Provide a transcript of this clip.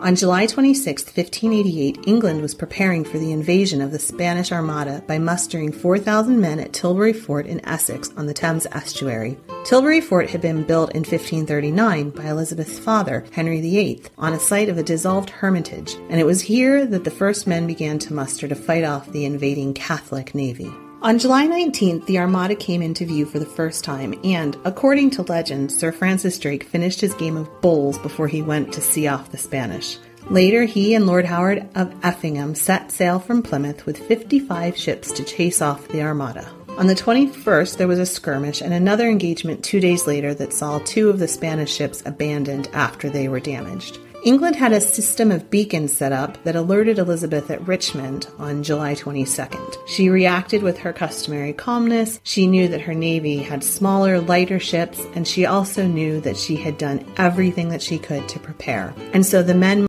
On July 26, 1588, England was preparing for the invasion of the Spanish Armada by mustering 4,000 men at Tilbury Fort in Essex on the Thames estuary. Tilbury Fort had been built in 1539 by Elizabeth's father, Henry VIII, on a site of a dissolved hermitage, and it was here that the first men began to muster to fight off the invading Catholic navy. On July 19th, the Armada came into view for the first time, and, according to legend, Sir Francis Drake finished his game of bowls before he went to see off the Spanish. Later, he and Lord Howard of Effingham set sail from Plymouth with 55 ships to chase off the Armada. On the 21st, there was a skirmish and another engagement two days later that saw two of the Spanish ships abandoned after they were damaged. England had a system of beacons set up that alerted Elizabeth at Richmond on July 22nd. She reacted with her customary calmness. She knew that her navy had smaller, lighter ships, and she also knew that she had done everything that she could to prepare. And so the men